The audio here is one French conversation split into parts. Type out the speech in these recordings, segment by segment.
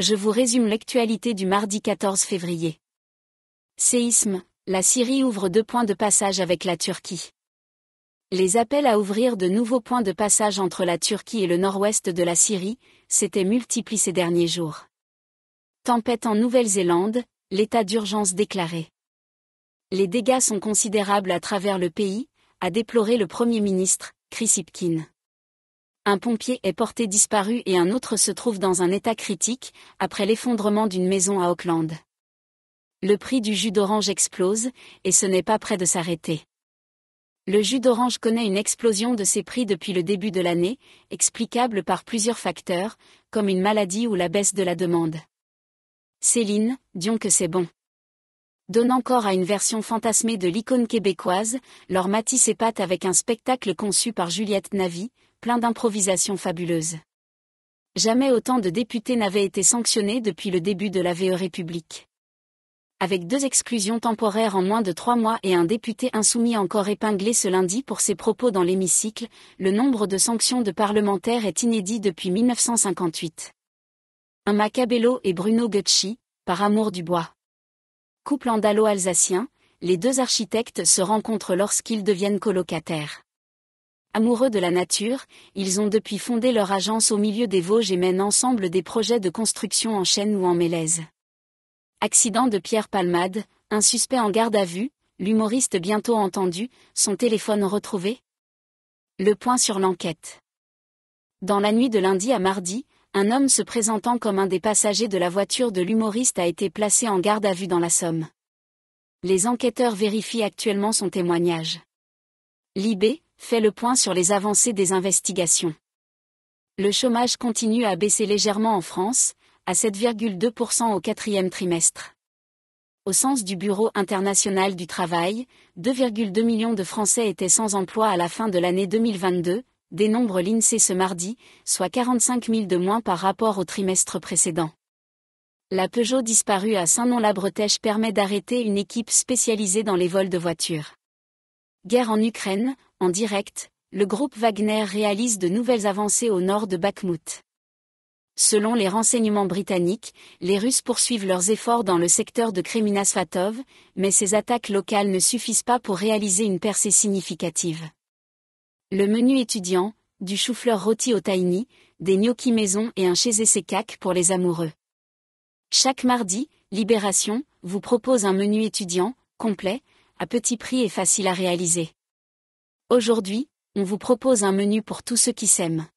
Je vous résume l'actualité du mardi 14 février. Séisme, la Syrie ouvre deux points de passage avec la Turquie. Les appels à ouvrir de nouveaux points de passage entre la Turquie et le nord-ouest de la Syrie s'étaient multipliés ces derniers jours. Tempête en Nouvelle-Zélande, l'état d'urgence déclaré. Les dégâts sont considérables à travers le pays, a déploré le Premier ministre, Chris Hipkin. Un pompier est porté disparu et un autre se trouve dans un état critique, après l'effondrement d'une maison à Auckland. Le prix du jus d'orange explose, et ce n'est pas près de s'arrêter. Le jus d'orange connaît une explosion de ses prix depuis le début de l'année, explicable par plusieurs facteurs, comme une maladie ou la baisse de la demande. Céline, dions que c'est bon. Donne encore à une version fantasmée de l'icône québécoise, leur Matisse épate avec un spectacle conçu par Juliette Navy, plein d'improvisations fabuleuses. Jamais autant de députés n'avaient été sanctionnés depuis le début de la VE République. Avec deux exclusions temporaires en moins de trois mois et un député insoumis encore épinglé ce lundi pour ses propos dans l'hémicycle, le nombre de sanctions de parlementaires est inédit depuis 1958. Un Macabello et Bruno Gucci, par amour du bois. Couple andalo-alsacien, les deux architectes se rencontrent lorsqu'ils deviennent colocataires. Amoureux de la nature, ils ont depuis fondé leur agence au milieu des Vosges et mènent ensemble des projets de construction en chêne ou en mélèze. Accident de Pierre Palmade, un suspect en garde à vue, l'humoriste bientôt entendu, son téléphone retrouvé? Le point sur l'enquête. Dans la nuit de lundi à mardi, un homme se présentant comme un des passagers de la voiture de l'humoriste a été placé en garde à vue dans la Somme. Les enquêteurs vérifient actuellement son témoignage. Libé, fait le point sur les avancées des investigations. Le chômage continue à baisser légèrement en France, à 7,2% au quatrième trimestre. Au sens du Bureau international du travail, 2,2 millions de Français étaient sans emploi à la fin de l'année 2022, dénombre l'INSEE ce mardi, soit 45 000 de moins par rapport au trimestre précédent. La Peugeot disparue à Saint-Nom-la-Bretèche permet d'arrêter une équipe spécialisée dans les vols de voitures. Guerre en Ukraine, en direct, le groupe Wagner réalise de nouvelles avancées au nord de Bakhmut. Selon les renseignements britanniques, les Russes poursuivent leurs efforts dans le secteur de Kreminasvatov, mais ces attaques locales ne suffisent pas pour réaliser une percée significative. Le menu étudiant, du chou-fleur rôti au tahini, des gnocchis maison et un chez sekak pour les amoureux. Chaque mardi, Libération vous propose un menu étudiant, complet, à petit prix et facile à réaliser. Aujourd'hui, on vous propose un menu pour tous ceux qui s'aiment.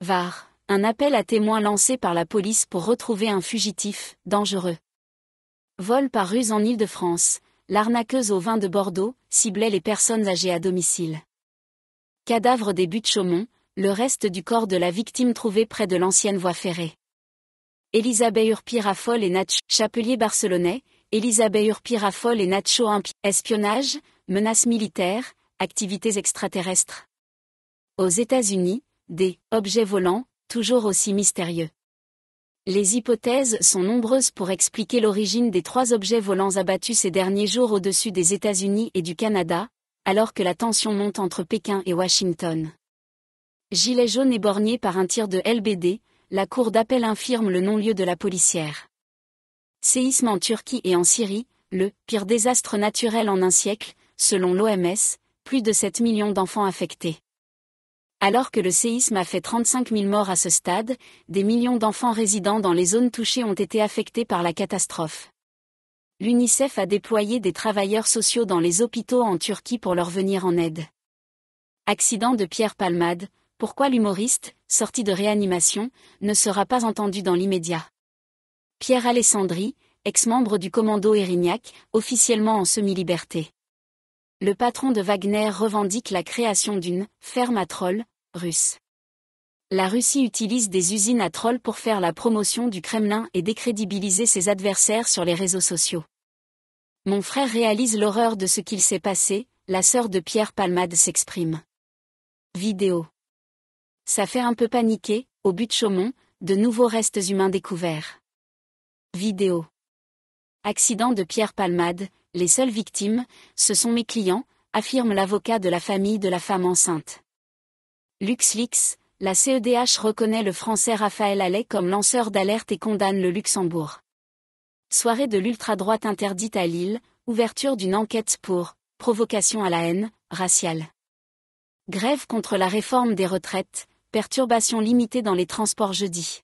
VAR, un appel à témoins lancé par la police pour retrouver un fugitif, dangereux. Vol par ruse en Île-de-France, l'arnaqueuse au vin de Bordeaux ciblait les personnes âgées à domicile. Cadavre des buttes Chaumont, le reste du corps de la victime trouvé près de l'ancienne voie ferrée. Elisabeth Urpirafol et Natch, chapelier barcelonais, Elisabeth Urpirafol et Nacho espionnage, menaces militaires, activités extraterrestres. Aux États-Unis, des objets volants, toujours aussi mystérieux. Les hypothèses sont nombreuses pour expliquer l'origine des trois objets volants abattus ces derniers jours au-dessus des États-Unis et du Canada, alors que la tension monte entre Pékin et Washington. Gilet jaune éborgné par un tir de LBD, la cour d'appel infirme le non-lieu de la policière. Séisme en Turquie et en Syrie, le pire désastre naturel en un siècle, selon l'OMS, plus de 7 millions d'enfants affectés. Alors que le séisme a fait 35 000 morts à ce stade, des millions d'enfants résidant dans les zones touchées ont été affectés par la catastrophe. L'UNICEF a déployé des travailleurs sociaux dans les hôpitaux en Turquie pour leur venir en aide. Accident de Pierre Palmade, pourquoi l'humoriste, sorti de réanimation, ne sera pas entendu dans l'immédiat? Pierre Alessandri, ex-membre du commando Erignac, officiellement en semi-liberté. Le patron de Wagner revendique la création d'une ferme à trolls russe. La Russie utilise des usines à trolls pour faire la promotion du Kremlin et décrédibiliser ses adversaires sur les réseaux sociaux. Mon frère réalise l'horreur de ce qu'il s'est passé, la sœur de Pierre Palmade s'exprime. Vidéo. Ça fait un peu paniquer, au but de Chaumont, de nouveaux restes humains découverts. Vidéo. Accident de Pierre Palmade, les seules victimes, ce sont mes clients, affirme l'avocat de la famille de la femme enceinte. LuxLeaks, la CEDH reconnaît le français Raphaël Allais comme lanceur d'alerte et condamne le Luxembourg. Soirée de l'ultra-droite interdite à Lille, ouverture d'une enquête pour provocation à la haine raciale. Grève contre la réforme des retraites, perturbations limitées dans les transports jeudi.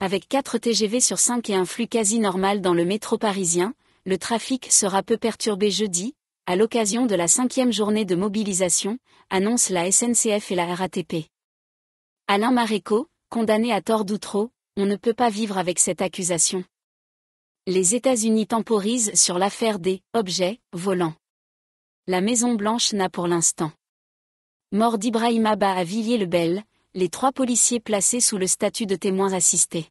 Avec 4 TGV sur 5 et un flux quasi normal dans le métro parisien, le trafic sera peu perturbé jeudi, à l'occasion de la cinquième journée de mobilisation, annonce la SNCF et la RATP. Alain Maréco, condamné à tort d'outreau, on ne peut pas vivre avec cette accusation. Les États-Unis temporisent sur l'affaire des objets volants. La Maison-Blanche n'a pour l'instant. Mort d'Ibrahim Abba à Villiers-le-Bel, les trois policiers placés sous le statut de témoins assistés.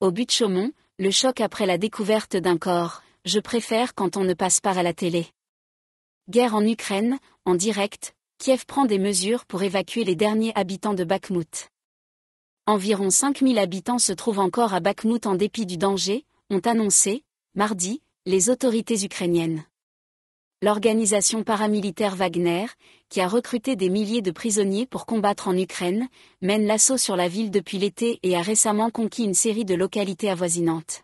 Au but de Chaumont, le choc après la découverte d'un corps, je préfère quand on ne passe pas à la télé. Guerre en Ukraine, en direct, Kiev prend des mesures pour évacuer les derniers habitants de Bakhmut. Environ 5000 habitants se trouvent encore à Bakhmut en dépit du danger, ont annoncé, mardi, les autorités ukrainiennes. L'organisation paramilitaire Wagner, qui a recruté des milliers de prisonniers pour combattre en Ukraine, mène l'assaut sur la ville depuis l'été et a récemment conquis une série de localités avoisinantes.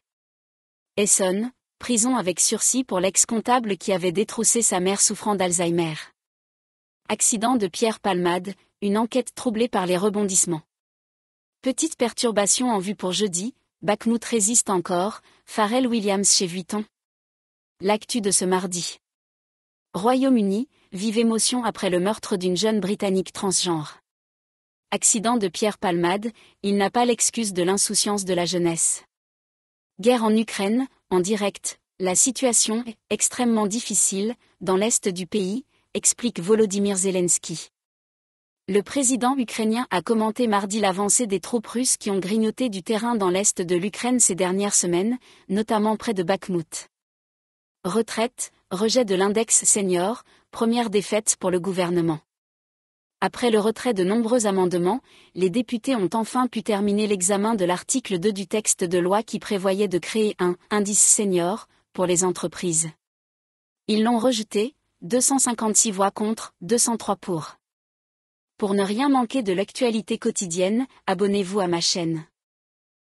Essonne, prison avec sursis pour l'ex-comptable qui avait détroussé sa mère souffrant d'Alzheimer. Accident de Pierre Palmade, une enquête troublée par les rebondissements. Petite perturbation en vue pour jeudi, Bakhmut résiste encore, Pharrell Williams chez Vuitton. L'actu de ce mardi. Royaume-Uni, vive émotion après le meurtre d'une jeune Britannique transgenre. Accident de Pierre Palmade, il n'a pas l'excuse de l'insouciance de la jeunesse. Guerre en Ukraine, en direct, la situation est extrêmement difficile, dans l'est du pays, explique Volodymyr Zelensky. Le président ukrainien a commenté mardi l'avancée des troupes russes qui ont grignoté du terrain dans l'est de l'Ukraine ces dernières semaines, notamment près de Bakhmut. Retraite, rejet de l'index senior, première défaite pour le gouvernement. Après le retrait de nombreux amendements, les députés ont enfin pu terminer l'examen de l'article 2 du texte de loi qui prévoyait de créer un indice senior pour les entreprises. Ils l'ont rejeté, 256 voix contre, 203 pour. Pour ne rien manquer de l'actualité quotidienne, abonnez-vous à ma chaîne.